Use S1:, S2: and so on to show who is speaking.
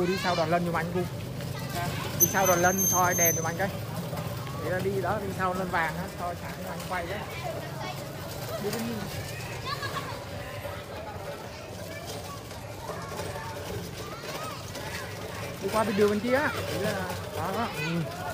S1: cô đi sau đoàn lân giùm anh cô đi sau đoàn lân soi đèn giùm anh cái. Để là đi đó, đi sau lân vàng á, soi sáng anh, quay đấy. Đi đi đi. Qua bên đường bên kia đó đó. Ừ.